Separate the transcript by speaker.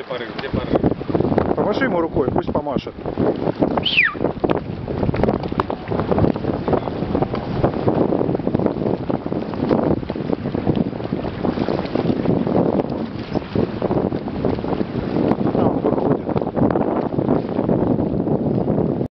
Speaker 1: где порыв, где порыв.
Speaker 2: Помаши ему рукой, пусть помашет.